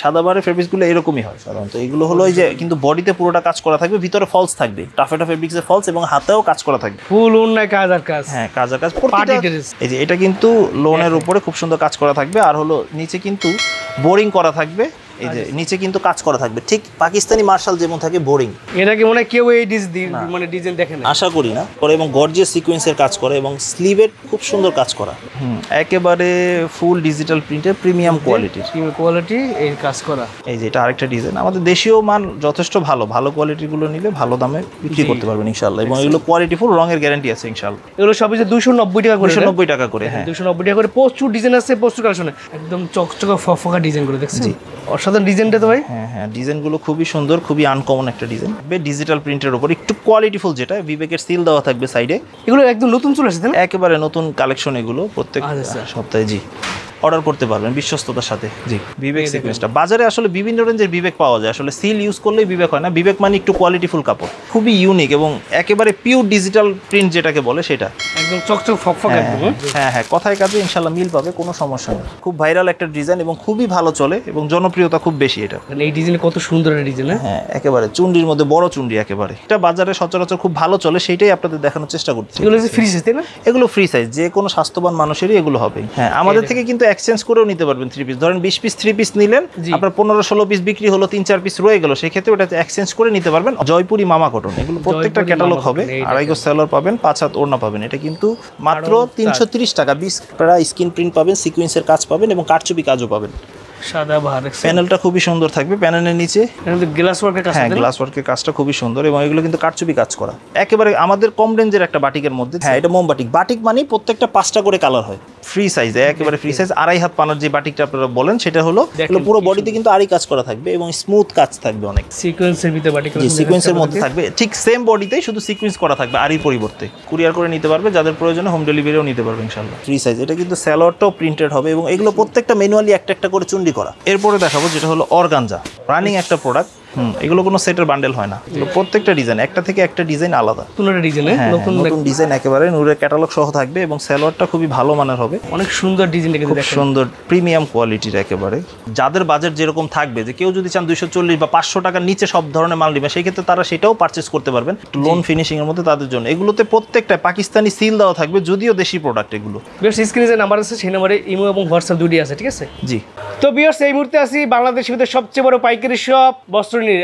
সাদাবারের ফেব্রিক্সগুলো এরকমই হয় সাধারণত। এগুলো হলো যে কিন্তু বডিতে পুরোটা কাজ করা থাকবে ভিতরে ফলস থাকবে। টাফেটা ফেব্রিক্সের ফলস এবং হাতেও কাজ করা থাকবে। ফুল অন্যায় কাজ আর কাজ। হ্যাঁ কাজ আর কাজ। এই যে এটা কিন্তু লোনের উপরে খুব সুন্দর কাজ করা থাকবে। আর হলো নিচে কিন্তু বোরিং করা থাকবে। এই যে নিচে কিন্তু কাজ করা থাকবে। ঠিক পাকিস্তানি মার্শাল যেমন থাকে বোরিং। এটা কি মনে হয় কেউ এই ডিজ মানে ডিজাইন দেখে না আশা করি না। করে এবং গর্জিয়াস সিকোয়েন্সের কাজ করে এবং স্লিভের খুব সুন্দর কাজ করা। হুম একেবারে ফুল ডিজিটাল প্রিন্টের প্রিমিয়াম কোয়ালিটির কোয়ালিটি এই কাজ করা। এই যে এটা আরেকটা ডিজাইন আমাদের দেশীয় মান যথেষ্ট ভালো। ভালো কোয়ালিটিগুলো নিলে ভালো দামে বিক্রি করতে পারবেন ইনশাল্লাহ এবং এগুলো কোয়ালিটি ফুল রঙের গ্যারান্টি আছে ইনশাল্লাহ এগুলো সবই যে দুশো নব্বই টাকা করে নব্বই টাকা করে হ্যাঁ। দুশো নব্বই টাকা করে প্রচুর ডিজাইন আছে প্রচুর কালেকশন একদম চকচকা ফফকা ডিজাইন করে দেখছেন? অসাধারণ ডিজাইনটা তো ভাই। হ্যাঁ হ্যাঁ ডিজাইনগুলো খুবই সুন্দর খুবই আনকমন একটা ডিজাইন। ডিজিটাল প্রিন্টের উপর একটু কোয়ালিটিফুল যেটা বিবেকের সিল দেওয়া থাকবে সাইডে এগুলো একদম নতুন চলে এসেছে একেবারে নতুন কালেকশন এগুলো প্রত্যেক আচ্ছা। সপ্তাহে জি। অর্ডার করতে পারবেন বিশ্বস্ততার সাথে। জি। বিবেক সিকোয়েন্সটা বাজারে আসলে বিভিন্ন রেঞ্জের বিবেক পাওয়া যায়। আসলে সিল ইউজ করলেই বিবেক হয় না। বিবেক মানে একটু কোয়ালিটিফুল কাপড়। খুবই ইউনিক এবং একেবারে পিওর ডিজিটাল প্রিন্ট যেটাকে বলে সেটা। একদম চকচক ফফকা একদম হ্যাঁ? হ্যাঁ হ্যাঁ। কথায় কাজে ইনশাল্লাহ মিল পাবে কোনো সমস্যা নেই। খুব ভাইরাল একটা ডিজাইন এবং খুবই ভালো চলে এবং জনপ্রিয়তা খুব বেশি এটা। মানে এই ডিজাইন কত সুন্দর ডিজাইন হ্যাঁ? হ্যাঁ একেবারে। চুন্ডির মধ্যে বড় চুন্ডি একেবারে। এটা বাজারে সচরাচর খুব ভালো চলে সেটাই আপনাদের দেখানোর চেষ্টা করছি। এগুলো যে ফ্রি সাইজ তাই না? এগুলো ফ্রি সাইজ যে কোনো স্বাস্থ্যবান মানুষেরই এগুলো হবে। হ্যাঁ আমাদের থেকে কিন্তু এক্সচেঞ্জ করেও নিতে পারবেন থ্রি পিস ধরেন বিশ পিস থ্রি পিস নিলেন। আপনার পনেরো ষোলো পিস বিক্রি হলো তিন চার পিস রয়ে গেল সেক্ষেত্রে ওটা এক্সচেঞ্জ করে নিতে পারবেন জয়পুরি মামা কটন এগুলো প্রত্যেকটা ক্যাটালগ হবে আড়াই গজ সেলার পাবেন পাঁচ হাত ওড়না পাবেন। এটা কিন্তু মাত্র তিনশো তিরিশ টাকা। বিশ প্রায় স্ক্রিন প্রিন্ট পাবেন সিকুয়েন্সের কাজ পাবেন এবং কারচুপি কাজও পাবেন। সাদা বাহার প্যানেলটা খুবই সুন্দর থাকবে প্যানেলের নিচে। গ্লাস ওয়ার্কের কাজ হ্যাঁ? গ্লাস ওয়ার্কের কাজটা খুবই সুন্দর এবং এগুলো কিন্তু কারচুপি কাজ করা। একেবারে আমাদের কম রেঞ্জের একটা বাটিকের মধ্যে। হ্যাঁ এটা মোম বাটিক বাটিক মানে প্রত্যেকটা পাঁচটা করে কালার হয়। ফ্রি সাইজে একেবারে ফ্রি সাইজ আড়াই হাত পানার যে বাটিকটা আপনারা বলেন সেটা হলো পুরো বডিতে কিন্তু আড়াই কাজ করা থাকবে এবং স্মুথ কাজ থাকবে অনেক। সিকোয়েন্সের ভিতরে বাটি যে সিকোয়েন্সের মধ্যে থাকবে। ঠিক সেম বডিতেই শুধু সিকোয়েন্স করা থাকবে আরই পরিবর্তে। কুরিয়ার করে নিতে পারবে যাদের প্রয়োজনে হোম ডেলিভারিও নিতে পারবে ইনশাল্লাহ ফ্রি সাইজ এটা কিন্তু স্যালোয়ারটাও প্রিন্টেড হবে এবং এগুলো প্রত্যেকটা ম্যানুয়ালি একটা একটা করে চুন্ডি করা। এরপরে দেখাবো যেটা হলো অর্গানজা। রানিং একটা প্রোডাক্ট হুম এগুলো কোনো সেটের বান্ডেল হয় না। এগুলো প্রত্যেকটা ডিজাইন একটা থেকে একটা ডিজাইন আলাদা। নতুন ডিজাইন হ্যাঁ নতুন নতুন ডিজাইন একেবারে নূরের ক্যাটালগ সহ থাকবে এবং স্যালোয়ারটা খুবই ভালো মানের হবে। অনেক সুন্দর ডিজাইনটা কিন্তু খুব সুন্দর প্রিমিয়াম কোয়ালিটির একেবারে। যাদের বাজেট যেরকম থাকবে যে কেউ যদি চান দুইশো চল্লিশ বা পাঁচশো টাকার নিচে সব ধরনের মাল নেবে সেই ক্ষেত্রে তারা সেটাও পারচেস করতে পারবেন। লোন ফিনিশিং এর মধ্যে তাদের জন্য। এগুলোতে প্রত্যেকটা পাকিস্তানি সিল দেওয়া থাকবে যদিও দেশি প্রোডাক্ট এগুলো। বিয়ার্স স্ক্রিনে যে নাম্বার আছে সেই নাম্বারে ইমো এবং হোয়াটসঅ্যাপ দুটি আছে ঠিক আছে? জি। তো বিয়ার্স এই মুহূর্তে আছি বাংলাদেশের ভিতরে সবচেয়ে বড় পাইকারি শপ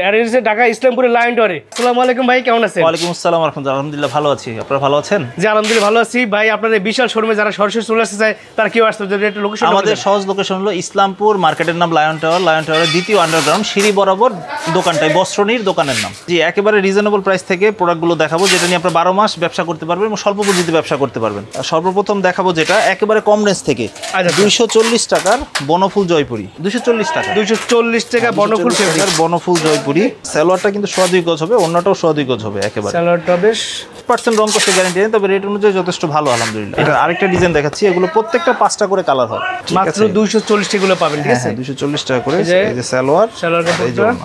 আর হচ্ছে ঢাকা ইসলামপুরের লাইন ডরে আসসালামু আলাইকুম ভাই কেমন আছেন? ওয়ালাইকুম আসসালাম রহমতুল্লাহ আলহামদুলিল্লাহ ভালো আছি। আপনারা ভালো আছেন? যে আলহামদুলিল্লাহ ভালো আছি। ভাই আপনাদের বিশাল শোরুমে যারা সরাসরি চলে আসতে চায় তারা কেউ আসতে যদি একটা লোকেশন আমাদের সহজ লোকেশন হলো ইসলামপুর মার্কেটের নাম লায়ন টাওয়ার লায়ন টাওয়ারের দ্বিতীয় আন্ডারগ্রাউন্ড সিঁড়ি বরাবর দোকানটাই বস্ত্রনীর দোকানের নাম। জি একেবারে রিজনেবল প্রাইস থেকে প্রোডাক্টগুলো দেখাবো যেটা নিয়ে আপনারা বারো মাস ব্যবসা করতে পারবেন এবং স্বল্প পুঁজিতে ব্যবসা করতে পারবেন। আর সর্বপ্রথম দেখাবো যেটা একেবারে কম রেঞ্জ থেকে। আচ্ছা। দুইশো চল্লিশ টাকার বনফুল জয়পুরি। দুইশো চল্লিশ টাকা। দুইশো চল্লিশ টাকা বনফুল 240 টাকার বনফুল জয়পুরি। সালোয়ারটা কিন্তু সোয়া গজ হবে অন্যটাও সোয়া গজ হবে একেবারে। সালোয়ারটা বেশ পার্সেন্ট রং করতে গ্যারান্টি নেই তবে রেট অনুযায়ী যথেষ্ট ভালো আলহামদুলিল্লাহ। এটা আরেকটা ডিজাইন দেখাচ্ছি এগুলো প্রত্যেকটা পাঁচটা করে কালার হয়। মাত্র দুইশো চল্লিশ টাকাগুলো পাবেন ঠিক হ্যাঁ আছে? হ্যাঁ দুশো চল্লিশ টাকা করে এই যে- সালোয়ার জন্য।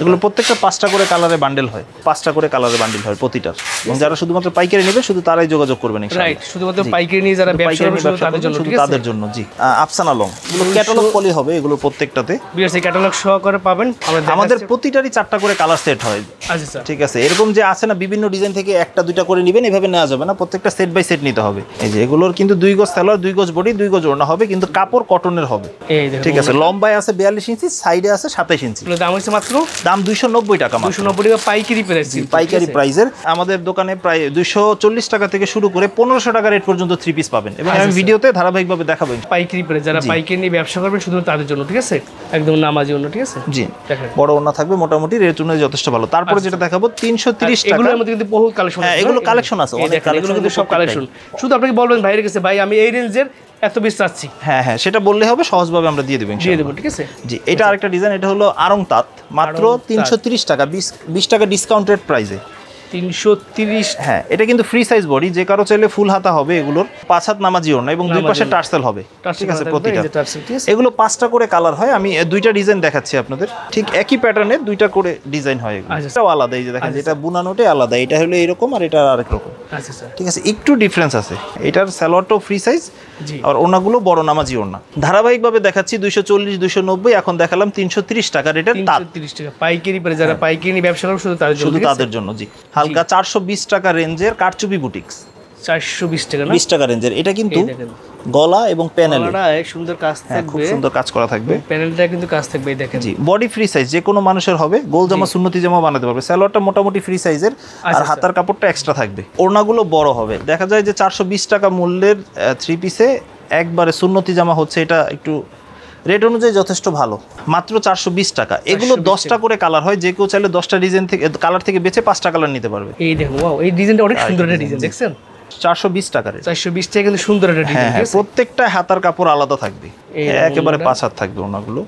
এগুলো প্রত্যেকটা পাঁচটা করে কালারে বান্ডেল হয় পাঁচটা করে কালারে বান্ডেল হয় প্রতিটার। এবং যারা শুধুমাত্র পাইকারি নেবে শুধু তারাই যোগাযোগ করবেন। রাইট শুধুমাত্র পাইকারি নিয়ে যারা ব্যবসা তাদের জন্য তাদের জন্য জি। আফসান আলম এগুলো ক্যাটালগ পলি হবে এগুলো প্রত্যেকটাতে। ক্যাটালগ সহকারে পাবেন আমাদের প্রতিটারই চারটা করে কালার সেট হয়। আচ্ছা ঠিক আছে এরকম যে আছে না বিভিন্ন ডিজাইন থেকে একটা দুইটা করে নেবেন এভাবে নেওয়া যাবে না। প্রত্যেকটা সেট বাই সেট নিতে হবে। এই যে এগুলোর কিন্তু দুই গজ সালোয়ার দুই গজ বডি দুই গজ ওড়না হবে কিন্তু কাপড় কটনের হবে। ঠিক আছে লম্বায় আছে বিয়াল্লিশ ইঞ্চি সাইডে আছে সাতাইশ ইঞ্চি। দাম হচ্ছে মাত্র দাম দুইশো নব্বই টাকা দুশো নব্বই টাকা পাইকারি প্রাইস পাইকারি প্রাইসের আমাদের দোকানে প্রায় দুইশো চল্লিশ টাকা থেকে শুরু করে পনেরোশো টাকা রেট পর্যন্ত থ্রি পিস পাবেন। এবং আমি ভিডিওতে ধারাবাহিকভাবে দেখাবো। পাইকারি প্রাইস যারা পাইকারি নিয়ে ব্যবসা করবেন শুধু তাদের জন্য ঠিক আছে? একদম নামাজি অন্য ঠিক আছে? জি। বড় ওনা থাকবে মোটামুটি রেট অনুযায়ী যথেষ্ট ভালো। তারপরে যেটা দেখাবো তিনশো তিরিশ টাকা এগুলোর মধ্যে কিন্তু বহু কালেকশন হ্যাঁ, এগুলো কালেকশন আছে, অনেক কালেকশন কিন্তু সব কালেকশন শুধু আপনাকে বলবেন ভাইয়ের কাছে ভাই আমি এই রেঞ্জের এত পিস চাচ্ছি। হ্যাঁ হ্যাঁ সেটা বললে হবে সহজভাবে আমরা দিয়ে দেবো দিয়ে দেবো ঠিক আছে? জি এটা আরেকটা ডিজাইন এটা হলো আরং তাঁত মাত্র তিনশো তিরিশ টাকা বিশ বিশ টাকা ডিসকাউন্টেড প্রাইসে তিনশো তিরিশ হ্যাঁ এটা কিন্তু ফ্রি সাইজ বডি যে কারও চাইলে ফুল হাতা হবে এগুলোর পাঁচ হাত নামাজি ওড়না এবং দুই পাশে টার্সেল হবে। ঠিক আছে প্রতিটা। এগুলো পাঁচটা করে কালার হয় আমি দুইটা ডিজাইন দেখাচ্ছি আপনাদের। ঠিক একই প্যাটার্নের দুইটা করে ডিজাইন হয় আচ্ছা। এটাও আলাদা এই যে দেখেন যেটা বুনানোটাই আলাদা এটা হলো এরকম আর এটা আরেক রকম। আচ্ছা ঠিক আছে একটু ডিফারেন্স আছে। এটার স্যালোয়ারটাও ফ্রি সাইজ আর ওনাগুলো বড় নামাজি ওড়না। ধারাবাহিকভাবে দেখাচ্ছি দুইশো চল্লিশ দুইশো নব্বই এখন দেখালাম তিনশো তিরিশ টাকার এটার তিনশো তিরিশ টাকা পাইকারি যারা পাইকারি ব্যবসা শুধু তাদের জন্য জি। হালকা চারশো বিশ টাকা রেঞ্জের কারচুপি বুটিক্স। চারশো বিশ টাকা বিশ টাকা রেঞ্জের। এটা কিন্তু গলা এবং প্যানেল সুন্দর কাজ হ্যাঁ খুব সুন্দর কাজ করা থাকবে। প্যানেলটা কিন্তু কাজ থাকবে দেখেন। জি বডি ফ্রি সাইজ যে কোনো মানুষের হবে গোল জামা সুন্নতি জামা বানাতে পারবে। সালোয়ারটা মোটামুটি ফ্রি সাইজের আর আচ্ছা। হাতার কাপড়টা এক্সট্রা থাকবে। ওড়নাগুলো বড় হবে। দেখা যায় যে চারশো বিশ টাকা মূল্যের থ্রি পিসে একবারে সুন্নতি জামা হচ্ছে এটা একটু রেট অনুযায়ী যথেষ্ট ভালো। মাত্র চারশো বিশ টাকা। এগুলো দশটা করে কালার হয় যে কেউ চাইলে দশটা ডিজাইন থেকে কালার থেকে বেছে পাঁচটা কালার নিতে পারবে। এই দেখো এই ডিজাইনটা অনেক সুন্দর একটা ডিজাইন দেখছেন? চারশো বিশ টাকার চারশো বিশ টাকা কিন্তু সুন্দর একটা হ্যাঁ ডিজাইন হ্যাঁ প্রত্যেকটা হাতার কাপড় আলাদা থাকবে। একেবারে পাঁচ হাত থাকবে ওনাগুলো।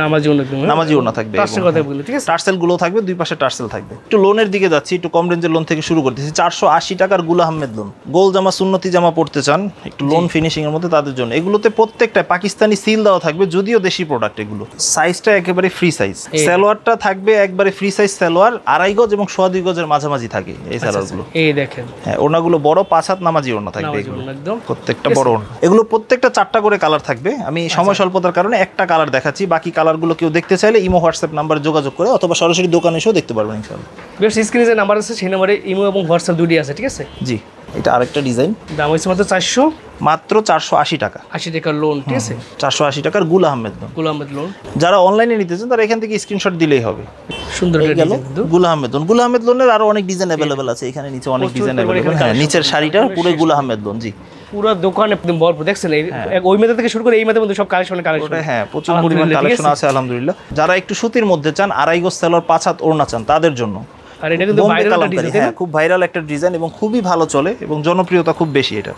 নামাজি নামাজি ওড়না থাকবে পাঁচশো কথা বলি ঠিক আছে? টার্সেলগুলো থাকবে দুই পাশে টার্সেল থাকবে। একটু লোনের দিকে যাচ্ছি একটু কম রেঞ্জের লোন থেকে শুরু করতেছি। চারশো আশি টাকার গুল আহমেদ লোন গোল জামা সুন্নতি জামা পড়তে চান একটু লোন ফিনিশিং এর মধ্যে তাদের জন্য। এগুলোতে প্রত্যেকটা পাকিস্তানি সিল দেওয়া থাকবে যদিও দেশি প্রোডাক্ট এগুলো। সাইজটা একেবারে ফ্রি সাইজ সালোয়ারটা থাকবে একবারে ফ্রি সাইজ সালোয়ার আড়াই গজ এবং সোয়া দুই গজের মাঝামাঝি থাকে এই সালোয়ারগুলো এই দেখেন। হ্যাঁ ওনাগুলো বড় পাঁচ হাত নামাজি ওড়না থাকবে একদম। প্রত্যেকটা বড়। এগুলো প্রত্যেকটা চারটা করে কালার থাকবে। আমি সময় স্বল্পতার কারণে একটা কালার দেখাচ্ছি বাকি কালারগুলো কেউ দেখতে চাইলে ইমো হোয়াটসঅ্যাপ নাম্বারে যোগাযোগ করে অথবা সরাসরি দোকানে এসেও দেখতে পারবেন ইনশাআল্লাহ। বেশ স্ক্রিনে যে নাম্বার আছে সেই নাম্বারে ইমো এবং হোয়াটসঅ্যাপ দুটি আছে ঠিক আছে? জি এটা আরেকটা ডিজাইন। দাম হচ্ছে মাত্র চারশো। মাত্র চারশো আশি টাকা। আশি টাকার লোন ঠিক আছে? চারশো আশি টাকার গুল আহমেদ লোন। গুল আহমেদ লোন যারা অনলাইনে নিতে চান তারা এখান থেকে স্ক্রিনশট দিলেই হবে। সুন্দর গেল আহমেদ লোন গুল আহমেদ লোনের আরও অনেক ডিজাইন অ্যাভেলেবেল আছে। এখানে নিচে অনেক ডিজাইন অ্যাভেলেবেল হ্যাঁ নিচের শাড়িটা পুরো গুল আহমেদ লোন জি। পুরো দোকান একদম ভরপুর। দেখছেন ওই মেধা থেকে শুরু করে এই মেধা সব কালেকশন কালেকশন হ্যাঁ প্রচুর পরিমাণ কালেকশন আছে আলহামদুলিল্লাহ। যারা একটু সুতির মধ্যে চান আড়াই গোজ সেলর পাঁচ হাত ওড়না চান তাদের জন্য। আর এটা কিন্তু হ্যাঁ খুব ভাইরাল একটা ডিজাইন এবং খুবই ভালো চলে এবং জনপ্রিয়তা খুব বেশি এটা।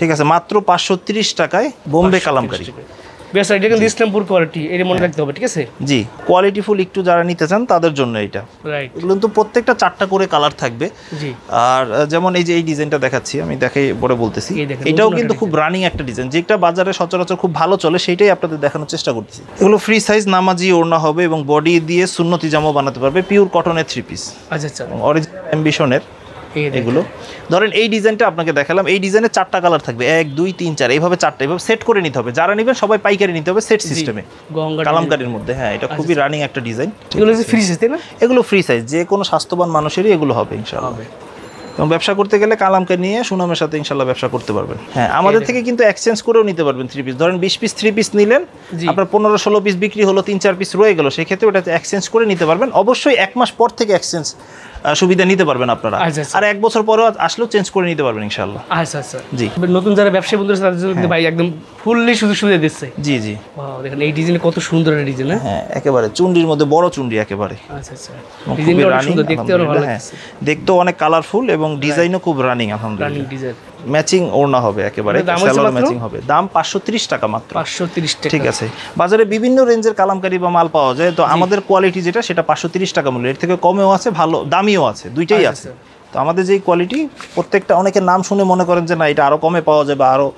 ঠিক আছে মাত্র পাঁচশো তিরিশ টাকায় বোম্বে কালামকারী। বেশ এটা কিন্তু ইসলামপুর কোয়ালিটি এটা মনে রাখতে হবে ঠিক আছে? জি কোয়ালিটিফুল একটু যারা নিতে চান তাদের জন্য এটা। রাইট এগুলো প্রত্যেকটা চারটা করে কালার থাকবে। জি। আর যেমন এই যে এই ডিজাইনটা দেখাচ্ছি আমি দেখাই পরে বলতেছি। এটাও কিন্তু খুব রানিং একটা ডিজাইন যেটা বাজারে সচরাচর খুব ভালো চলে সেটাই আপনাদের দেখানোর চেষ্টা করতেছি। এগুলো ফ্রি সাইজ নামাজি ওড়না হবে এবং বডি দিয়ে সুন্নতি জামাও বানাতে পারবে পিওর কটনের থ্রি পিস আচ্ছা আচ্ছা। অরিজিনাল অ্যাম্বিশনের। এগুলো। ধরেন এই ডিজাইনটা আপনাকে দেখালাম এই ডিজাইনে চারটা কালার থাকবে। এক দুই তিন চার এইভাবে চারটা এইভাবে সেট করে নিতে হবে। যারা নেবেন সবাই পাইকারি নিতে হবে সেট সিস্টেমে কালামকারির মধ্যে হ্যাঁ এটা আচ্ছা, খুবই রানিং একটা ডিজাইন এগুলো ফ্রি তাই না? এগুলো ফ্রি সাইজ যে কোনো স্বাস্থ্যবান মানুষেরই এগুলো হবে ইনশাআল্লাহ। এবং ব্যবসা করতে গেলে কালামকে নিয়ে সুনামের সাথে ইনশাল্লাহ ব্যবসা করতে পারবেন। হ্যাঁ আমাদের থেকে কিন্তু এক্সচেঞ্জ করেও নিতে পারবেন থ্রি পিস ধরেন বিশ পিস থ্রি পিস নিলেন আপনার পনেরো ষোলো পিস বিক্রি হলো তিন চার পিস রয়ে গেলো সেক্ষেত্রে ওটাতে এক্সচেঞ্জ করে নিতে পারবেন। অবশ্যই এক মাস পর থেকে এক্সচেঞ্জ সুবিধা নিতে পারবেন আপনারা। আচ্ছা, আচ্ছা। আর এক বছর পরেও আসলেও চেঞ্জ করে নিতে পারবেন ইনশাল্লাহ আচ্ছা আচ্ছা। জি। নতুন যারা ব্যবসায়ী বন্ধু আছে তাদের জন্য ভাই একদম ফুললি সুযোগ সুবিধা দিচ্ছে। জি জি। দেখেন এই ডিজাইন কত সুন্দর একটা ডিজাইন হ্যাঁ? একেবারে চুন্ডির মধ্যে বড় চুন্ডি একেবারে। আচ্ছা আচ্ছা। দেখতে আরও ভালো হ্যাঁ লাগছে। দেখতেও অনেক কালারফুল এবং ডিজাইনও খুব রানিং আলহামদুলিল্লাহ। রানিং ডিজাইন ম্যাচিং ওড়না হবে একেবারে মাত্র? ম্যাচিং হবে। দাম পাঁচশো তিরিশ টাকা মাত্র। পাঁচশো টাকা। ঠিক আছে। বাজারে বিভিন্ন রেঞ্জের কালামকারি বা মাল পাওয়া যায়। তো আমাদের কোয়ালিটি যেটা সেটা পাঁচশো তিরিশ টাকা মূল্য এর থেকে কমেও আছে ভালো দামিও আছে দুইটাই আচ্ছা, আছে। তো আমাদের যেই কোয়ালিটি প্রত্যেকটা অনেকের নাম শুনে মনে করেন যে না এটা আরও কমে পাওয়া যায় বা আরও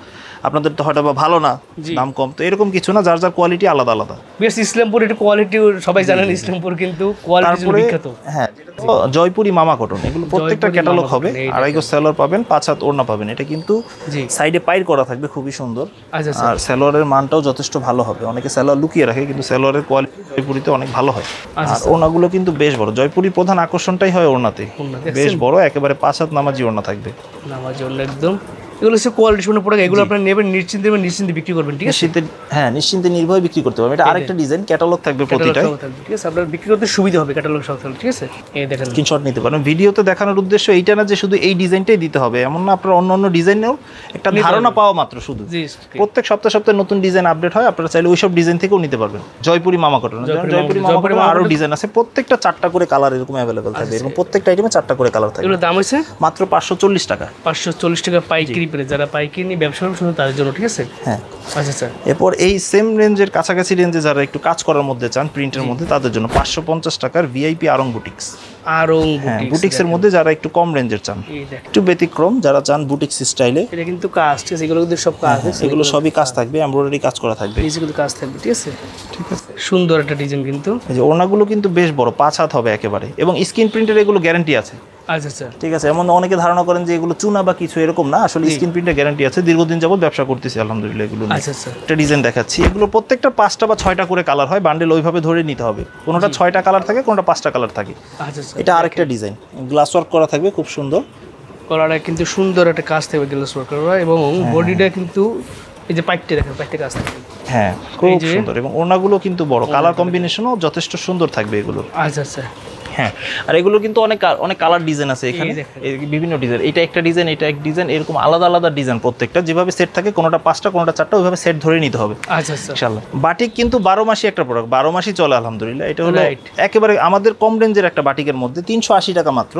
আপনাদের তো হয়তো ভালো না দাম কম। তো এরকম কিছু না যার যার কোয়ালিটি আলাদা আলাদা। বেশ ইসলামপুর একটু কোয়ালিটি সবাই জানেন ইসলামপুর কিন্তু তারপরে বিখ্যাত। হ্যাঁ জয়পুরি মামা কটন। এগুলো প্রত্যেকটা ক্যাটালগ হবে। আড়াই গজ সেলর পাবেন পাঁচ হাত ওড়না পাবেন। এটা কিন্তু সাইডে পাইর করা থাকবে খুবই সুন্দর। আচ্ছা আচ্ছা। আর স্যালোয়ারের মানটাও যথেষ্ট ভালো হবে। অনেকে স্যালোয়ার লুকিয়ে রাখে কিন্তু স্যালোয়ারের কোয়ালিটি জয়পুরিতে অনেক ভালো হয়। আচ্ছা, আর ওড়নাগুলো কিন্তু বেশ বড়। জয়পুরির প্রধান আকর্ষণটাই হয় ওড়নাতে। বেশ বড় একেবারে পাঁচ হাত নামাজি ওড়না থাকবে। নামার জন্য একদম। এগুলো হচ্ছে কোয়ালিটি সম্পূর্ণ প্রোডাক্ট এগুলো আপনারা নেবেন নিশ্চিন্তে নেবেন নিশ্চিন্তে বিক্রি করবেন ঠিক আছে? হ্যাঁ নিশ্চিন্তে নির্ভয়ে বিক্রি করতে পারবেন। এটা আরেকটা ডিজাইন ক্যাটালগ থাকবে থাকবে, ঠিক আছে? আপনার বিক্রি করতে সুবিধা হবে ক্যাটালগ সহ ঠিক আছে? এই দেখেন। স্ক্রিনশট নিতে পারেন ভিডিওতে দেখানোর উদ্দেশ্য এইটা না যে শুধু এই ডিজাইনটাই দিতে হবে। এমন না আপনার অন্য অন্য ডিজাইনেও একটা ধারণা পাওয়া মাত্র শুধু। প্রত্যেক সপ্তাহে সপ্তাহে নতুন ডিজাইন আপডেট হয় আপনারা চাইলে ওইসব ডিজাইন থেকেও নিতে পারবেন। জয়পুরি মামা কটন জয়পুরি মামা- কটন আরও ডিজাইন আছে। প্রত্যেকটা চারটা করে কালার এরকম অ্যাভেলেবেল থাকবে। এবং প্রত্যেকটা আইটেমে চারটা করে কালার থাকবে। এগুলোর দাম হচ্ছে মাত্র পাঁচশো চল্লিশ টাকা। পাঁচশো চল্লিশ টাকা পাইকারি পেরে যারা পাইকারি নিয়ে ব্যবসা শুধু তাদের জন্য ঠিক আছে? হ্যাঁ। আচ্ছা আচ্ছা। এরপর এই সেম রেঞ্জের কাছাকাছি রেঞ্জে যারা একটু কাজ করার মধ্যে চান প্রিন্টের মধ্যে তাদের জন্য পাঁচশো পঞ্চাশ টাকার ভিআইপি আরং বুটিক্স আরং হ্যাঁ বুটিক্স বুটিক্সের মধ্যে যারা একটু কম রেঞ্জের চান। একটু ব্যতিক্রম যারা চান বুটিক্স স্টাইলে এটা কিন্তু কাজ ঠিক আছে এগুলো কিন্তু সব কাজ দেখছেন? এগুলো সবই কাজ থাকবে এমব্রয়ডারি কাজ করা থাকবে। কিন্তু কাজ থাকবে ঠিক আছে? ঠিক আছে। সুন্দর একটা ডিজাইন কিন্তু। এই যে ওড়নাগুলো কিন্তু বেশ বড় পাঁচ হাত হবে একেবারে। এবং স্ক্রিন প্রিন্টের এগুলো গ্যারান্টি আছে। আচ্ছা আচ্ছা। ঠিক আছে এমন অনেকে ধারণা করেন যে এগুলো চুনা বা কিছু এরকম না আসলে স্ক্রিন প্রিন্টের গ্যারান্টি আছে। দীর্ঘদিন যাবত ব্যবসা করতেছি আলহামদুলিল্লাহ এগুলো আচ্ছা আচ্ছা। একটা ডিজাইন দেখাচ্ছি। এগুলো প্রত্যেকটা পাঁচটা বা ছয়টা করে কালার হয় বান্ডেল ওইভাবে ধরে নিতে হবে। কোনোটা ছয়টা কালার থাকে কোনোটা পাঁচটা কালার থাকে। আচ্ছা আচ্ছা। এটা আরেকটা ডিজাইন গ্লাস ওয়ার্ক করা থাকবে খুব সুন্দর। কলারটা কিন্তু সুন্দর একটা কাজ থাকবে গ্লাস ওয়ার্ক করা এবং বডিটা কিন্তু এই যে পাইপটা দেখেন পাইপটা কাজ থাকবে হ্যাঁ খুব সুন্দর এবং ওড়নাগুলো কিন্তু বড়। কালার কম্বিনেশনও যথেষ্ট সুন্দর থাকবে এগুলো। আচ্ছা আচ্ছা। হ্যাঁ আর এগুলো কিন্তু অনেক অনেক কালার ডিজাইন আছে এখানে। বিভিন্ন ডিজাইন এটা একটা ডিজাইন এটা এক ডিজাইন এরকম আলাদা আলাদা ডিজাইন প্রত্যেকটা। যেভাবে সেট থাকে কোনোটা পাঁচটা কোনোটা চারটা ওইভাবে সেট ধরে নিতে হবে। আচ্ছা আচ্ছা। ইনশাল্লাহ বাটিক কিন্তু বারো মাসি একটা প্রোডাক্ট বারো মাসই চলে আলহামদুলিল্লাহ। এটা হলো. একেবারে আমাদের কম রেঞ্জের একটা বাটিকের মধ্যে তিনশো আশি টাকা মাত্র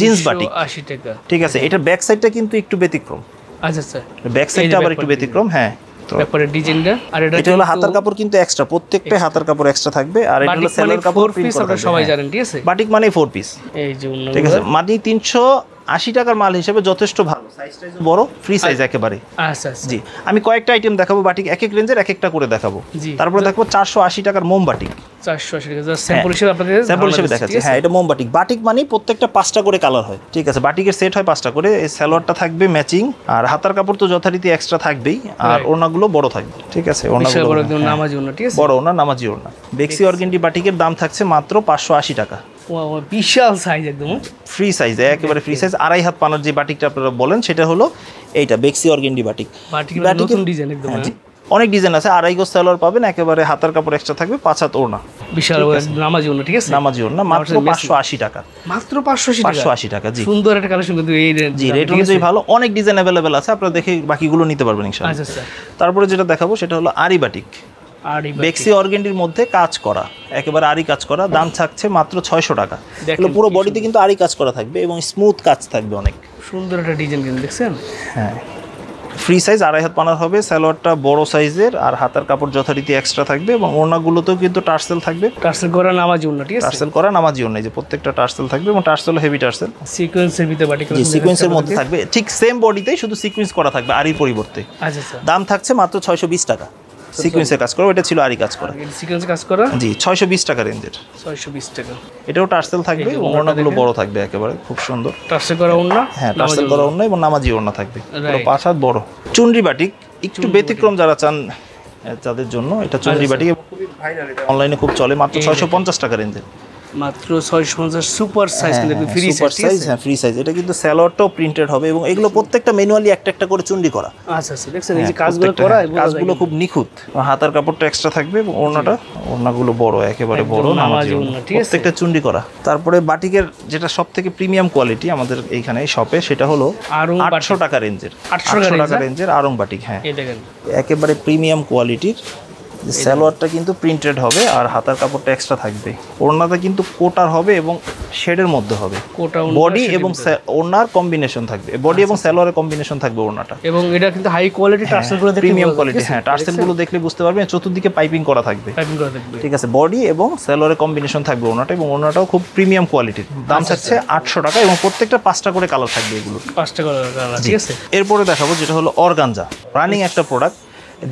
জিন্স বাটিক। আশি টাকা। ঠিক আছে এটার ব্যাক সাইডটা কিন্তু একটু ব্যতিক্রম। আচ্ছা আচ্ছা। ব্যাক সাইডটা আবার একটু ব্যতিক্রম হ্যাঁ। তো ব্যাপারে ডিজাইনটা আর এটা এটা হলো হাতার কাপড় কিন্তু এক্সট্রা প্রত্যেকটা হাতার কাপড় এক্সট্রা থাকবে। আর এটা হলো মানে সেলার কাপড় ফোর পিস আপনারা সবাই হ্যাঁ। জানেন ঠিক আছে? বাটিক মানে ফোর পিস এই যে ঠিক আছে? মানে তিনশো আশি টাকার মাল হিসেবে যথেষ্ট ভালো। বড় ফ্রি সাইজ একেবারে। আচ্ছা আচ্ছা। জি আমি কয়েকটা আইটেম দেখাবো বাটিক এক এক রেঞ্জের এক একটা করে দেখাবো। তারপরে দেখব চারশো আশি টাকার মোম বাটিক স্যাম্পল হিসেবে দেখাচ্ছি। হ্যাঁ এটা মোম বাটিক বাটিক মানে প্রত্যেকটা পাঁচটা করে কালার হয় ঠিক আছে? বাটিকের সেট হয় পাঁচটা করে এই থাকবে ম্যাচিং আর হাতার কাপড় তো যথারীতি এক্সট্রা থাকবেই আর Right. ওনাগুলো বড় থাকবে ঠিক আছে? ওনাগুলো বড় একদম হ্যাঁ। নামাজি ওনা ওনা বেক্সি অর্গেন্ডি বাটিকের দাম থাকছে মাত্র পাঁচশো আশি টাকা। বিশাল সাইজ একদম? ফ্রি সাইজ একেবারে ফ্রি সাইজ আড়াই হাত পানার যে বাটিকটা আপনারা বলেন সেটা হলো এইটা বেক্সি অর্গেন্ডি বাটিক। বাটিক বাটিকের- ডিজাইন একদম হ্যাঁ, হ্যাঁ? অনেক ডিজাইন আছে আড়াই গোজ সালোয়ার পাবেন একেবারে হাতার কাপড় এক্সট্রা থাকবে পাঁচ হাত ওড়না। বিশাল নামাজি অন্য ঠিক আছে? নামাজি ওড়না মাত্র পাঁচশো আশি টাকা। মাত্র পাঁচশো পাঁচশো আশি টাকা জি। সুন্দর একটা কালেকশন কিন্তু এই জি রেট অনুযায়ী ভালো। অনেক ডিজাইন অ্যাভেলেবেল আছে আপনারা দেখে বাকিগুলো নিতে পারবেন ইনশাআল্লাহ। আচ্ছা আচ্ছা। তারপরে যেটা দেখাবো সেটা হলো আরি বাটিক। বেক্সি অর্গেন্ডির মধ্যে কাজ করা একেবারে আরি কাজ করা দাম থাকছে মাত্র ছয়শো টাকা। এগুলো পুরো বডিতে কিন্তু আরি কাজ করা থাকবে এবং স্মুথ কাজ থাকবে অনেক। সুন্দর একটা ডিজাইন কিন্তু দেখছেন? হ্যাঁ। ফ্রি সাইজ আড়াই হাত পানার হবে সালোয়ারটা বড় সাইজের আর হাতার কাপড় যথারীতি এক্সট্রা থাকবে এবং ওড়নাগুলোতেও কিন্তু টার্সেল থাকবে। টার্সেল করা নামাজি অন্য ঠিক আছে? টার্সেল করা নামাজিও নেই যে প্রত্যেকটা টার্সেল থাকবে এবং টার্সেল হেভি টার্সেল। সিকোয়েন্সের ভিতরে বাটিক সিকোয়েন্সের মধ্যে থাকবে। ঠিক সেম বডিতেই শুধু সিকোয়েন্স করা থাকবে আরির পরিবর্তে। আচ্ছা আচ্ছা। দাম থাকছে মাত্র ছয়শো বিশ টাকা। সিকোয়েন্সের কাজ করা এটা ছিল আরই কাজ করা। সিকোয়েন্স কাজ করা? জি ছয়শো বিশ টাকা রেঞ্জের। ছয়শো বিশ টাকা। এটাও টার্সেল থাকবে ওড়নাগুলো বড় থাকবে একেবারে খুব সুন্দর। টার্সেল করা অন্য হ্যাঁ টার্সেল করা ওড়না। এবং নামাজি ওড়না থাকবে. পাঁচ হাত বড়। চুনরি বাটিক একটু ব্যতিক্রম যারা চান তাদের জন্য এটা চুনরি। বাটিক। অনলাইনে খুব চলে মাত্র ছয়শো পঞ্চাশ টাকা রেঞ্জের। মাত্র ছয়শো পঞ্চাশ সুপার সাইজ কিন্তু ফ্রি সাইজ সাইজ হ্যাঁ ফ্রি সাইজ এটা কিন্তু স্যালোয়ারটাও প্রিন্টেড হবে এবং এগুলো প্রত্যেকটা ম্যানুয়ালি একটা একটা করে চুন্ডি করা। আচ্ছা আচ্ছা দেখছেন এই যে হ্যাঁ, কাজগুলো করা হ্যাঁ, কাজগুলো খুব নিখুঁত। হাতার কাপড়টা এক্সট্রা থাকবে এবং ওড়নাটা ওড়নাগুলো বড় একেবারে বড় নামাজি ওড়না। ঠিক আছে? প্রত্যেকটা চুন্ডি করা। তারপরে বাটিকের যেটা সব থেকে প্রিমিয়াম কোয়ালিটি আমাদের এইখানে শপে সেটা হলো আটশো টাকা রেঞ্জের আটশো টাকা রেঞ্জের আরং বাটিক হ্যাঁ। একেবারে প্রিমিয়াম কোয়ালিটির সালোয়ারটা কিন্তু প্রিন্টেড হবে আর হাতার কাপড়টা এক্সট্রা থাকবে। ওড়নাটা কিন্তু কোটার হবে এবং শেডের মধ্যে হবে। কোটা বডি এবং ওড়নার কম্বিনেশন থাকবে। বডি এবং সালোয়ারের কম্বিনেশন থাকবে ওড়নাটা। এবং এটা কিন্তু হাই কোয়ালিটি টার্সেল করে দেখতে প্রিমিয়াম কোয়ালিটি হ্যাঁ টার্সেলগুলো দেখলে বুঝতে পারবেন। চতুর্দিকে পাইপিং করা থাকবে। টাইপিং করে দেখবে ঠিক আছে বডি এবং সালোয়ারের কম্বিনেশন থাকবে ওড়নাটা এবং ওড়নাটাও খুব প্রিমিয়াম কোয়ালিটির দাম থাকছে আটশো টাকা এবং প্রত্যেকটা পাঁচটা করে কালার থাকবে এগুলো। পাঁচটা করে কালার ঠিক আছে। এরপরে দেখাবো যেটা হলো অর্গানজা রানিং একটা প্রোডাক্ট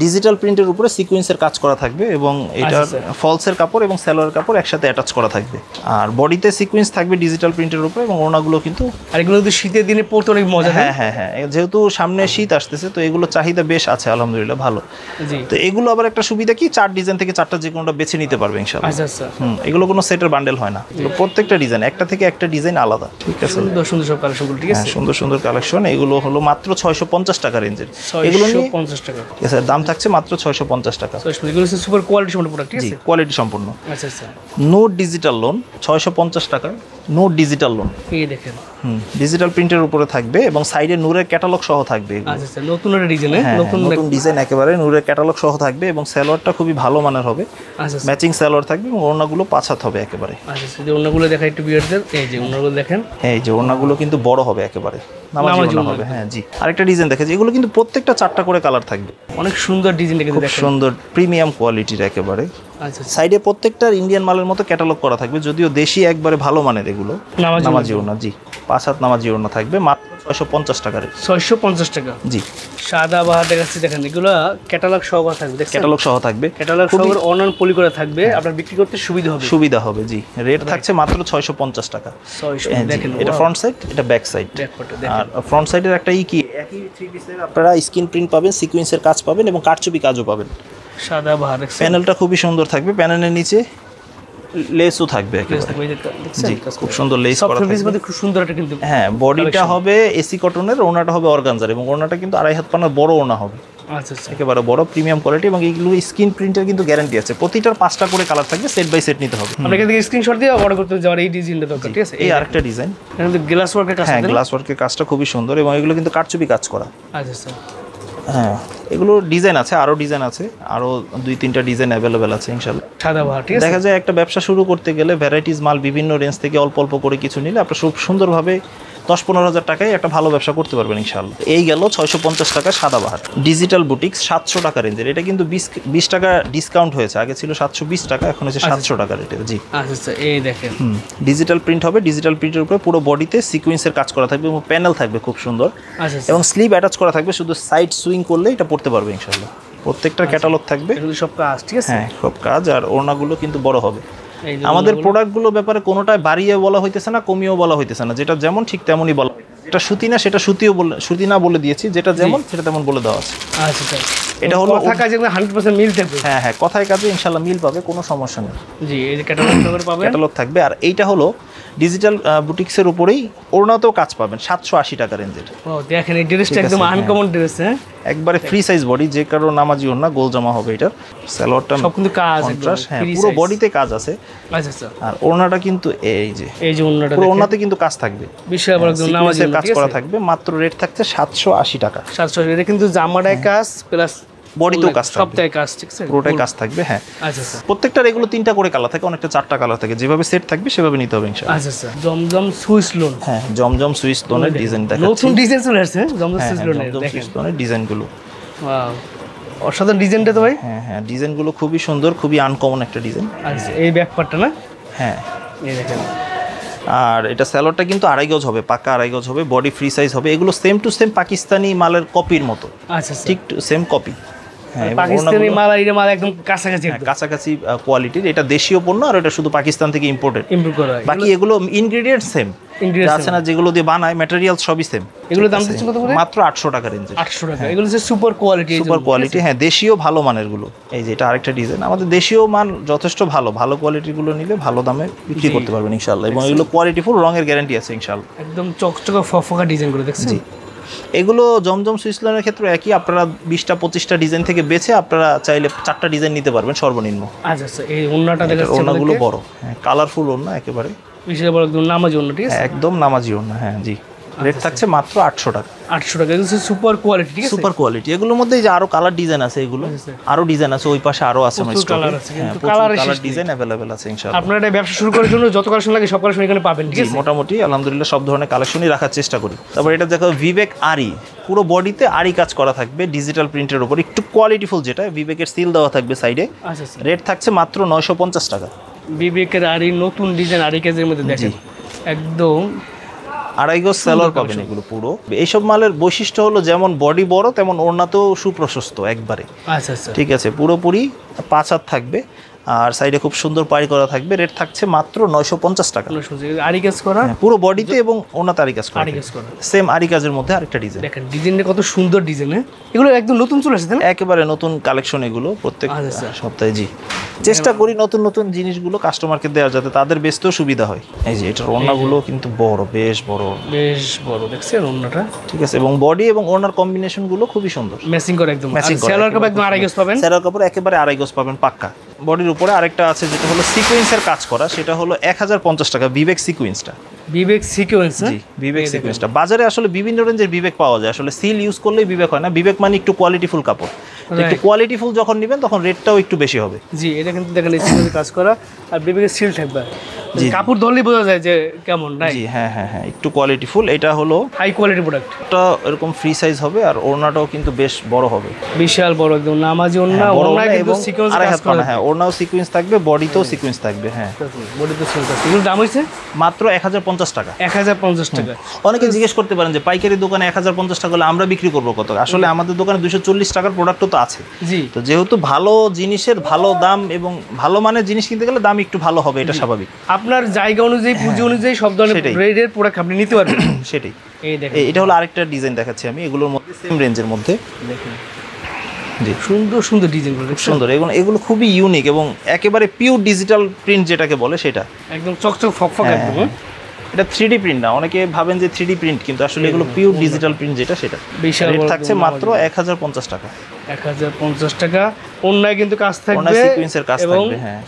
ডিজিটাল প্রিন্টের উপরে সিকোয়েন্সের কাজ করা থাকবে এবং এটার আচ্ছা, ফলসের কাপড় এবং সালোয়ার কাপড় একসাথে অ্যাটাচ করা থাকবে। আর বডিতে সিকোয়েন্স থাকবে ডিজিটাল প্রিন্টের উপরে এবং ওনাগুলো কিন্তু আর এগুলো কিন্তু শীতের দিনে পড়তে অনেক মজা হ্যাঁ হ্যাঁ হ্যাঁ। যেহেতু সামনে শীত আসতেছে তো এগুলো চাহিদা বেশ আছে আলহামদুলিল্লাহ ভালো। তো এগুলো আবার একটা সুবিধা কি? চার ডিজাইন থেকে চারটা যে কোনোটা বেছে নিতে পারবে ইনশাআল্লাহ। আচ্ছা আচ্ছা। হুম এগুলো কোনো সেটের বান্ডেল হয় না। প্রত্যেকটা ডিজাইন একটা থেকে একটা ডিজাইন আলাদা। ঠিক আছে? সুন্দর সুন্দর সব কালেকশনগুলো ঠিক হ্যাঁ আছে? সুন্দর সুন্দর কালেকশন এগুলো হলো মাত্র ছয়শো পঞ্চাশ টাকা রেঞ্জের এগুলো পঞ্চাশ টাকা। ঠিক আছে দাম থাকছে মাত্র ছয়শো পঞ্চাশ টাকা। সুপার কোয়ালিটি সম্পূর্ণ প্রোডাক্ট জি কোয়ালিটি সম্পূর্ণ আচ্ছা আচ্ছা। নোট ডিজিটাল লোন ছয়শো পঞ্চাশ টাকা। নোট ডিজিটাল লোন এই দেখেন। হুম ডিজিটাল প্রিন্টের উপরে থাকবে এবং সাইডে নূরের ক্যাটালগ সহ থাকবে আচ্ছা আচ্ছা নতুন ডিজাইন হ্যাঁ নতুন নতুন ডিজাইন একেবারে নূরের ক্যাটালগ সহ থাকবে এবং সালোয়ারটা খুবই ভালো মানের হবে। আচ্ছা আচ্ছা। ম্যাচিং সালোয়ার থাকবে এবং ওড়নাগুলো পাঁচ হাত হবে একেবারে। আচ্ছা যে অন্যগুলো দেখা একটু বিয়ারদের এই যে অন্যগুলো দেখেন। হ্যাঁ এই যে ওড়নাগুলো কিন্তু বড় হবে একেবারে। নামাজি। হবে হ্যাঁ জি। আরেকটা ডিজাইন দেখেছি এগুলো কিন্তু প্রত্যেকটা চারটা করে কালার থাকবে। অনেক সুন্দর ডিজাইন দেখে খুব সুন্দর প্রিমিয়াম কোয়ালিটির একেবারে। আচ্ছা আচ্ছা। সাইডে প্রত্যেকটার ইন্ডিয়ান মালের মতো ক্যাটালগ করা থাকবে যদিও দেশি একবারে ভালো মানের এগুলো। নামাজি নামাজি ওড়না জি। পাঁচ হাত নামাজি ওড়না থাকবে মাত্র ছয়শো পঞ্চাশ টাকার। ছয়শো পঞ্চাশ টাকা? জি। সাদা বাহার দেখাচ্ছি দেখেন এগুলো ক্যাটালগ সহকারে থাকবে ক্যাটালগ সহ থাকবে। ক্যাটালগ অনলাইন পলি করে থাকবে আপনার বিক্রি করতে সুবিধা হবে। সুবিধা হবে জি। রেট থাকছে মাত্র ছয়শো পঞ্চাশ টাকা। হ্যাঁ। দেখেন এটা ফ্রন্ট সাইড এটা ব্যাক সাইড আর ফ্রন্ট সাইডের একটা ই কি? একই থ্রি পিসের আপনারা স্ক্রিন প্রিন্ট পাবেন সিকোয়েন্সের কাজ পাবেন এবং কারচুপি কাজও পাবেন। সাদা বাহার প্যানেলটা খুবই সুন্দর থাকবে প্যানেলের নিচে লেসও থাকবে? জি খুব সুন্দর লেস খুব সুন্দর একটা কিন্তু হ্যাঁ বডিটা হবে এসি কটনের ওনাটা হবে অর্গানজার এবং ওনাটা কিন্তু আড়াই হাত পানার বড় ওনা হবে। আচ্ছা আচ্ছা। একেবারে বড় প্রিমিয়াম কোয়ালিটি এবং এইগুলো স্ক্রিন প্রিন্টের কিন্তু গ্যারান্টি আছে। প্রতিটার পাঁচটা করে কালার থাকবে সেট বাই সেট নিতে হবে। আপনাকে থেকে স্ক্রিনশট দিয়ে অর্ডার করতে যাওয়ার এই ডিজাইনটা দরকার ঠিক আছে? এই আরেকটা ডিজাইন গ্লাস ওয়ার্কের কাজ হ্যাঁ? গ্লাস ওয়ার্কের কাজটা খুবই সুন্দর এবং এগুলো কিন্তু কারচুপি কাজ করা। আচ্ছা আচ্ছা। হ্যাঁ। এগুলো ডিজাইন আছে আরও ডিজাইন আছে আরও দুই তিনটা ডিজাইন অ্যাভেলেবেল আছে ইনশাল্লাহ সাদা বাহার ঠিক আছে? দেখা যায় একটা ব্যবসা শুরু করতে গেলে ভ্যারাইটিস মাল বিভিন্ন রেঞ্জ থেকে অল্প অল্প করে কিছু নিলে আপনার খুব সুন্দরভাবে দশ পনেরো হাজার টাকায় একটা ভালো ব্যবসা করতে পারবেন ইনশাল্লাহ এই গেল ছয়শো পঞ্চাশ টাকা সাদাবাহার ডিজিটাল বুটিক্স সাতশো টাকা রেঞ্জের। এটা কিন্তু বিশ বিশ টাকা ডিসকাউন্ট হয়েছে। আগে ছিল সাতশো বিশ টাকা এখন হচ্ছে সাতশো টাকা রেটের জি। আচ্ছা আচ্ছা এই দেখেন। হুম। ডিজিটাল প্রিন্ট হবে। ডিজিটাল প্রিন্টের উপরে পুরো বডিতে সিকোয়েন্সের কাজ করা থাকবে এবং প্যানেল থাকবে খুব সুন্দর। আচ্ছা আচ্ছা। এবং স্লিভ অ্যাটাচ করা থাকবে। শুধু সাইড সুইং করলে এটা পড়তে পারবে ইনশাল্লাহ প্রত্যেকটার ক্যাটালগ থাকবে। সব কাজ ঠিক আছে? হ্যাঁ সব কাজ। আর ওড়নাগুলো কিন্তু বড় হবে। আমাদের প্রোডাক্টগুলো ব্যাপারে কোনোটাই বাড়িয়ে বলা হইতেছে না কমিয়েও বলা হইতেছে না। যেটা যেমন ঠিক তেমনই বলা এটা সুতি না সেটা সুতিও বলে সুতি না বলে দিয়েছি। যেটা যেমন সেটা তেমন বলে দেওয়া আছে। আচ্ছা আচ্ছা। এটা হলো কথা কাজে হান্ড্রেড পার্সেন্ট মিল থাকবে। হ্যাঁ হ্যাঁ কথায় কাজে ইনশাল্লাহ মিল পাবে কোনো সমস্যা নেই। জি এই যে ক্যাটালগ পাবে ক্যাটালগ থাকবে। আর এইটা হলো ডিজিটাল বুটিক্সের উপরেই ওড়নাতেও কাজ পাবেন সাতশো আশি টাকা রেঞ্জের। দেখেন এই ড্রেসটা একদম হ্যাঁ। আনকমন ড্রেস হ্যাঁ? একবারে ফ্রি সাইজ বডি যে কারও নামাজি ওড়না গোল জামা হবে এটার। স্যালোয়ারটা সব কিন্তু কাজ হ্যাঁ পুরো বডিতে কাজ আছে। আচ্ছা আচ্ছা। আর ওড়নাটা কিন্তু এই যে এই যে অন্যটা পুরো ওড়নাতে কিন্তু কাজ থাকবে। বিশাল বড় একদম নামাজি কাজ করা থাকবে মাত্র রেট থাকছে সাতশো আশি টাকা। সাতশো এটা কিন্তু জামাটায় কাজ প্লাস বডিতেও কাজ সবটাই কাজ ঠিক আছে? পুরোটাই কাজ থাকবে হ্যাঁ। আচ্ছা প্রত্যেকটার এগুলো তিনটা করে কালার থাকে অনেকটা চারটা কালার থাকে। যেভাবে সেট থাকবে সেভাবে নিতে হবে ইনশাআল্লাহ। আচ্ছা জমজম সুইস লোন। হ্যাঁ জমজম সুইস লোনের ডিজাইন দেখাচ্ছি। নতুন ডিজাইন চলে আসছে হ্যাঁ? জমজম হ্যাঁ সুইস লোনের দেখেন। সুইস লোনের ডিজাইনগুলো ওয়াও অসাধারণ ডিজাইনটা তো ভাই। হ্যাঁ হ্যাঁ ডিজাইনগুলো খুবই সুন্দর খুবই আনকমন একটা ডিজাইন আচ্ছা এই ব্যাক পার্টটা না? হ্যাঁ। এই দেখেন। আর এটা স্যালোডটা কিন্তু আড়াই গজ হবে পাকা আড়াই গজ হবে বডি ফ্রি সাইজ হবে। এগুলো সেম টু সেম পাকিস্তানি মালের কপির মতো। আচ্ছা ঠিক সেম কপি পাকিস্তানি মাল আর মাল একদম কাছাকাছি হ্যাঁ, কাছাকাছি কোয়ালিটির এটা দেশীয় পণ্য আর এটা শুধু পাকিস্তান থেকে ইম্পোর্টেড ইমপ্রুভ করা হয়। বাকি এগুলো ইনগ্রেডিয়েন্ট সেম আছে না যেগুলো দিয়ে বানায় ম্যাটেরিয়াল সবই সেম এগুলো দাম দিচ্ছে কত করে? মাত্র আটশো টাকা রেঞ্জে আটশো টাকা। এগুলো হচ্ছে সুপার কোয়ালিটি সুপার কোয়ালিটি হ্যাঁ দেশীয় ভালো মানেরগুলো। এই যে এটা আরেকটা ডিজাইন আমাদের দেশীয় মান যথেষ্ট ভালো। ভালো কোয়ালিটিরগুলো নিলে ভালো দামে বিক্রি করতে পারবেন ইনশাল্লাহ এবং এগুলো কোয়ালিটি ফুল রঙের গ্যারান্টি আছে ইনশাল্লাহ একদম চকচকা ফফকা ডিজাইন দেখছেন? জি। এগুলো জমজম সুইসলানের ক্ষেত্রে একই আপনারা বিশটা পঁচিশটা ডিজাইন থেকে বেছে আপনারা চাইলে চারটা ডিজাইন নিতে পারবেন সর্বনিম্ন। আচ্ছা আচ্ছা এই দেখাচ্ছে বড় হ্যাঁ কালারফুল ওনা একেবারে। বিশেষ বড় একদম নামাজি ওন্না ঠিক আছে? একদম নামাজি ওনা হ্যাঁ জি। রেট থাকছে মাত্র আটশো টাকা। আটশো টাকা এগুলো সুপার কোয়ালিটি ঠিক আছে? সুপার কোয়ালিটি এগুলোর মধ্যে যে আরও কালার ডিজাইন আছে এগুলো আরও ডিজাইন আছে ওই পাশে আরও আছে আমার প্রচুর আছে, কিন্তু হ্যাঁ কালার ডিজাইন অ্যাভেলেবেল আছে ইনশাআল্লাহ। আপনারা এটা ব্যবসা শুরু করার জন্য যত কালেকশন লাগে সব কালেকশন এখানে পাবেন ঠিক আছে? মোটামুটি আলহামদুলিল্লাহ সব ধরনের কালেকশনই রাখার চেষ্টা করি। তারপর এটা দেখো বিবেক আরি পুরো বডিতে আরি কাজ করা থাকবে ডিজিটাল প্রিন্টের উপর। একটু কোয়ালিটিফুল যেটা বিবেকের সিল দেওয়া থাকবে সাইডে আচ্ছা আচ্ছা। রেট থাকছে মাত্র নয়শো পঞ্চাশ টাকা। বিবেকের আরি নতুন ডিজাইন আরি কাজের মধ্যে দেখেন। একদম আড়াই গজ সেলর পাবেন এগুলো পুরো। এইসব মালের বৈশিষ্ট্য হলো যেমন বডি বড় তেমন ওড়নাতেও সুপ্রশস্ত একবারে। আচ্ছা আচ্ছা। ঠিক আছে পুরোপুরি পাঁচ হাত থাকবে। আর সাইডে খুব সুন্দর পাড়ি করা থাকবে। রেট থাকছে মাত্র নয়শো পঞ্চাশ টাকা। আরি কাজ করা। হ্যাঁ, পুরো বডিতে এবং ওনা তারি কাজ করা আরি কাজ করা। সেম আরি কাজের মধ্যে আরেকটা ডিজাইন দেখেন ডিজাইনটা কত সুন্দর ডিজাইন হ্যাঁ? এগুলো একদম নতুন চলে আসছে একেবারে নতুন কালেকশন এগুলো প্রত্যেক আচ্ছা, আচ্ছা। সপ্তাহে জি। চেষ্টা করি নতুন নতুন জিনিসগুলো কাস্টমারকে দেওয়া যাতে তাদের বেচতেও সুবিধা হয়। এই যে এটার ওড়নাগুলো কিন্তু বড় বেশ বড়। বেশ বড় দেখছেন অন্যটা ঠিক আছে এবং বডি এবং ওনার কম্বিনেশনগুলো খুবই সুন্দর। ম্যাচিং করে একদম। ম্যাচিং সেলার কাপ একদম আড়াই গজ পাবেন? স্যারের কাপড় একেবারে আড়াই গজ পাবেন পাক্কা। বডির উপরে আরেকটা আছে যেটা হলো সিকুয়েন্সের কাজ করা, সেটা হলো এক হাজার পঞ্চাশ টাকা বিবেক সিকোয়েন্সটা বিবেক সিকোয়েন্স জি বিবেক সিকোয়েন্সটা বাজারে আসলে বিভিন্ন রেঞ্জের বিবেক পাওয়া যায়। আসলে সিল ইউজ করলেই বিবেক হয় না। বিবেক মানে একটু কোয়ালিটিফুল কাপড়। একটু কোয়ালিটিফুল যখন নেবেন তখন রেটটাও একটু বেশি হবে। জি এটা কিন্তু দেখেন এই কাজ করা। আর বিবেকের সিল থাকবে। কাপড় ধরলেই বোঝা যায় যে কেমন জি হ্যাঁ হ্যাঁ হ্যাঁ একটু কোয়ালিটি ফুল এটা হলো হাই কোয়ালিটি প্রোডাক্ট একটা এরকম ফ্রি সাইজ হবে আর ওড়নাটাও কিন্তু বেশ বড় হবে। বিশাল বড় একদম নামাজি ওন্না হ্যাঁ, ওড়না কিন্তু সিকোয়েন্স কাজ করা। হ্যাঁ ওড়নাও সিকোয়েন্স থাকবে বডিতেও সিকোয়েন্স থাকবে হ্যাঁ। বডিতে সিকোয়েন্স আছে এগুলোর দাম হয়েছে? মাত্র এক হাজার পঞ্চাশ টাকা। এক হাজার পঞ্চাশ টাকা। অনেকে জিজ্ঞেস করতে পারেন যে পাইকারি দোকানে এক হাজার পঞ্চাশ টাকা হলে আমরা বিক্রি করব কত? আসলে আমাদের দোকানে দুশো চল্লিশ টাকার প্রোডাক্টও তো আছে। জি। তো যেহেতু ভালো জিনিসের ভালো দাম এবং ভালো মানের জিনিস কিনতে গেলে দাম একটু ভালো হবে এটা স্বাভাবিক। আপনার জায়গা অনুযায়ী পুঁজি অনুযায়ী সব ধরনের। প্রোডাক্ট আপনি নিতে পারবেন। সেটাই। এটা হলো আরেকটা ডিজাইন দেখাচ্ছি আমি। এগুলোর মধ্যে সেম রেঞ্জের মধ্যে। দেখেন। সুন্দর সুন্দর ডিজাইনগুলো সুন্দর। এগুলো এগুলো খুবই ইউনিক এবং একেবারে পিওর ডিজিটাল প্রিন্ট যেটাকে বলে সেটা। একদম চকচক ফকফক হ্যাঁ, একদম হ্যাঁ। এটা থ্রিডি প্রিন্ট না অনেকে ভাবেন যে থ্রিডি প্রিন্ট কিন্তু আসলে এগুলো পিওর ডিজিটাল প্রিন্ট যেটা সেটা। রেট থাকছে মাত্র এক হাজার পঞ্চাশ টাকা। এক হাজার পঞ্চাশ টাকা। অন্যায় কিন্তু কাজ থাকবে সিকুয়েন্সের কাজ থাকবে হ্যাঁ।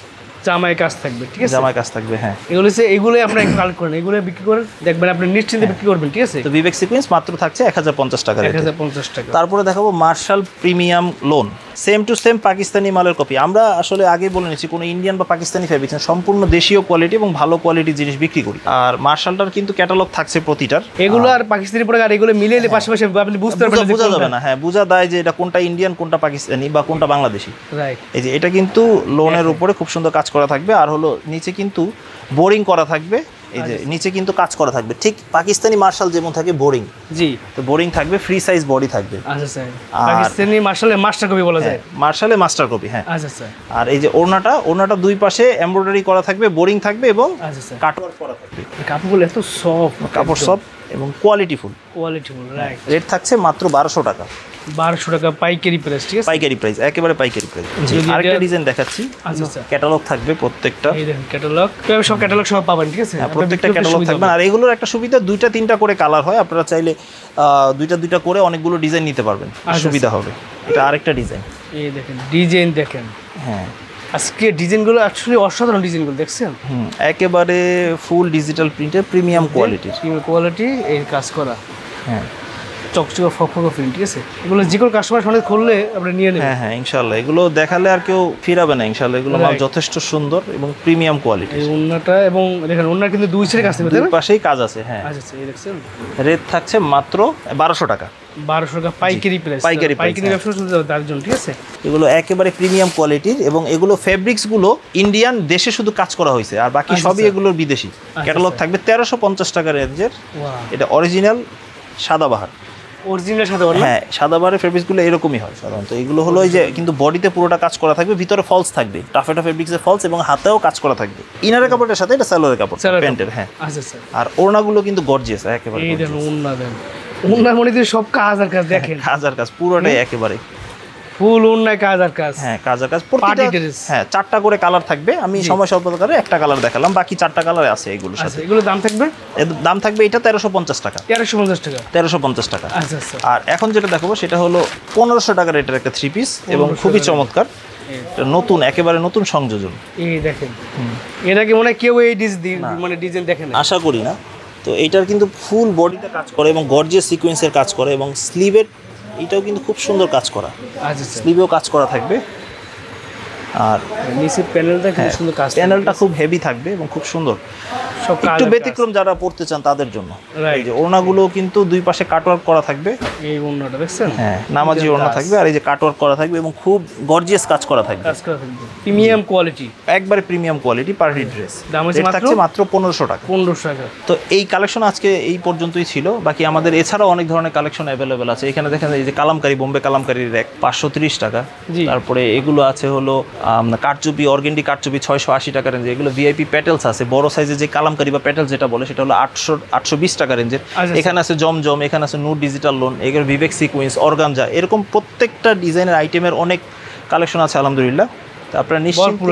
জামায় কাজ থাকবে ঠিক আছে? জামায় কাজ থাকবে হ্যাঁ। এগুলো হচ্ছে এগুলো আপনার কালেক্ট করেন এগুলো বিক্রি করেন দেখবেন আপনি নিশ্চিন্তে বিক্রি করবেন ঠিক আছে? তো বিবেক সিকোয়েন্স মাত্র থাকছে এক হাজার পঞ্চাশ টাকা এক হাজার পঞ্চাশ টাকা। তারপরে দেখাবো marshal premium lawn same to same Pakistani মালের কপি আমরা আসলে আগে বলে নিচ্ছি কোনো ইন্ডিয়ান বা পাকিস্তানি ফ্যাব্রিক্স সম্পূর্ণ দেশীয় কোয়ালিটি এবং ভালো কোয়ালিটির জিনিস বিক্রি করি। আর মার্শালটার কিন্তু ক্যাটালগ থাকছে প্রতিটার। এগুলো আর পাকিস্তানি প্রোডাক্ট আর এগুলো মিলিয়ে পাশাপাশি আপনি বুঝতে পারবেন বোঝা যাবে না হ্যাঁ বোঝা দেয় যে এটা কোনটা ইন্ডিয়ান কোনটা পাকিস্তানি বা কোনটা বাংলাদেশি রাইট এই যে এটা কিন্তু লোনের উপরে খুব সুন্দর কাজ করা থাকবে আর হলো নিচে কিন্তু বোরিং করা থাকবে এই যে নিচে কিন্তু কাজ করা থাকবে। ঠিক পাকিস্তানি মার্শাল যেমন থাকে বোরিং জি। তো বোরিং থাকবে ফ্রি সাইজ বডি থাকবে। আচ্ছা স্যার। পাকিস্তানি মার্শালের মাস্টার কপি বলা যায়? মার্শালে মাস্টার কপি হ্যাঁ। আচ্ছা স্যার। আর এই যে ওড়নাটা ওড়নাটা দুই পাশে এমব্রয়ডারি করা থাকবে বোরিং থাকবে এবং আচ্ছা স্যার। কাটওয়ার্ক করা থাকবে। কাপড়গুলো এত সফট কাপড় সব এবং quality full. Quality full right rate থাকছে মাত্র বারোশো টাকা। বারোশো টাকা পাইকারি প্রাইস ঠিক আছে? পাইকারি প্রাইস একেবারে পাইকারি প্রাইস আরেকটা ডিজাইন দেখাচ্ছি। আচ্ছা আচ্ছা। ক্যাটালগ থাকবে প্রত্যেকটা। এই দেখেন ক্যাটালগ সব ক্যাটালগ সব পাবেন ঠিক আছে? হ্যাঁ, প্রত্যেকটা ক্যাটালগ থাকবে। আর এগুলোর একটা সুবিধা দুইটা তিনটা করে কালার হয়। আপনারা চাইলে দুইটা দুইটা করে অনেকগুলো ডিজাইন নিতে পারবেন। আচ্ছা, সুবিধা হবে। এটা আরেকটা ডিজাইন এই দেখেন ডিজাইন দেখেন। হ্যাঁ। আজকে ডিজাইনগুলো অ্যাকচুয়ালি অসাধারণ ডিজাইনগুলো দেখছেন? হুম একেবারে ফুল ডিজিটাল প্রিন্টের প্রিমিয়াম কোয়ালিটির কোয়ালিটি এই কাজ করা। হ্যাঁ। চকচকে ফকফকে প্রিন্ট ঠিক আছে? এগুলো যে কোনো কাস্টমার সঙ্গে খুললে আপনি নিয়ে নেবেন হ্যাঁ হ্যাঁ ইনশাল্লাহ এগুলো দেখালে আর কেউ ফিরাবে না ইনশাল্লাহ এগুলো মাল যথেষ্ট সুন্দর এবং প্রিমিয়াম কোয়ালিটি এই ওন্নাটা এবং দেখেন ওন্নার কিন্তু দুই সাইডে কাজ থাকবে দুই পাশেই কাজ আছে হ্যাঁ। আচ্ছা আচ্ছা এই দেখছেন? রেট থাকছে মাত্র বারোশো টাকা। বারোশো টাকা পাইকারি প্রাইস পাইকারি পাইকারি হ্যাঁ। ব্যবসা শুরু হবে তার জন্য ঠিক আছে? এগুলো একেবারে প্রিমিয়াম কোয়ালিটির এবং এগুলো ফেব্রিক্সগুলো ইন্ডিয়ান দেশে শুধু কাজ করা হয়েছে আর বাকি আচ্ছা, সবই আচ্ছা। এগুলোর বিদেশি। ক্যাটালগ আচ্ছা। থাকবে তেরোশো পঞ্চাশ টাকা রেঞ্জের। এটা অরিজিনাল সাদাবাহার অরিজিনাল সাদা বারে হ্যাঁ সাদাবাহারের ফেব্রিক্সগুলো এরকমই হয় সাধারণত। এগুলো হলো যে কিন্তু বডিতে পুরোটা কাজ করা থাকবে ভিতরে ফলস থাকবে। টাফেটা ফেব্রিক্সের ফলস এবং হাতেও কাজ করা থাকবে। ইনারের কাপড়ের সাথে এটা স্যালোয়ারের কাপড় প্যান্টের হ্যাঁ। আচ্ছা আচ্ছা। আর ওড়নাগুলো কিন্তু গর্জিয়াস একেবারে এই দেখেন ওন্না দেন। ওড়নার মনে সব কাজ আর কাজ দেখেন। কাজ আর কাজ পুরোটাই একেবারে। ফুল ওন্নায় কাজ আর কাজ। হ্যাঁ কাজ। আর কাজ প্রতিটা হ্যাঁ চারটা করে কালার থাকবে। আমি সময় স্বল্পতাকারে একটা কালার দেখালাম। বাকি চারটা কালার আছে এগুলোর আচ্ছা সাথে। এগুলোর দাম থাকবে? দাম থাকবে এটা তেরোশো পঞ্চাশ টাকা। তেরোশো পঞ্চাশ টাকা। তেরোশো পঞ্চাশ টাকা। আচ্ছা আচ্ছা। আর এখন যেটা দেখাবো সেটা হলো পনেরোশো টাকার এটার একটা থ্রি পিস এবং খুবই চমৎকার। এটা নতুন একেবারে নতুন সংযোজন। এই দেখেন। এটা কি মনে কেউ এই ডিজ মানে ডিজাইন দেখে না আশা করি না। তো এইটার কিন্তু ফুল বডিতে কাজ করে এবং গর্জিয়াস সিকোয়েন্সের কাজ করে এবং স্লিভের এটাও কিন্তু খুব সুন্দর কাজ করা। আচ্ছা আচ্ছা। স্লিভেও কাজ করা থাকবে। আর নিচের প্যানেলটা খুব সুন্দর কাজ প্যানেলটা খুব হেভি থাকবে এবং খুব সুন্দর। একটু ব্যতিক্রম যারা পড়তে চান তাদের জন্য. এই যে ওড়নাগুলো কিন্তু দুই পাশে কাটওয়ার্ক করা থাকবে। এই ওন্নাটা দেখছেন? হ্যাঁ নামাজি ওড়না থাকবে আর এই যে কাটওয়ার্ক করা থাকবে এবং খুব গর্জিয়াস কাজ করা থাকবে। কাজ করা থাকবে। প্রিমিয়াম কোয়ালিটি একবারে প্রিমিয়াম কোয়ালিটি পার্টি ড্রেস দাম হচ্ছে মাত্র? থাকছে মাত্র পনেরোশো টাকা। পনেরোশো টাকা। তো এই কালেকশন আজকে এই পর্যন্তই ছিল। বাকি আমাদের এছাড়াও অনেক ধরনের কালেকশন অ্যাভেলেবেল আছে। এখানে দেখেন এই যে কালামকারি বোম্বে কালামকারির র্যাক পাঁচশো তিরিশ টাকা। তারপরে এগুলো আছে হলো আম, কারচুপি অর্গেন্ডি কারচুপি ছয়শো আশি টাকা রেঞ্জে এগুলো ভিআইপি প্যাটেলস আছে। বড় সাইজে যে কালামকারি বা প্যাটেল যেটা বলে সেটা হলো আটশো আটশো বিশ টাকা রেঞ্জের আচ্ছা। এখানে আছে জমজম এখানে আছে নু ডিজিটাল লোন এখানে বিবেক সিকুয়েন্স অর্গানজা এরকম প্রত্যেকটা ডিজাইনের আইটেমের অনেক কালেকশন আছে আলহামদুলিল্লাহ। আপনারা নিশ্চিন্ত ভরপুর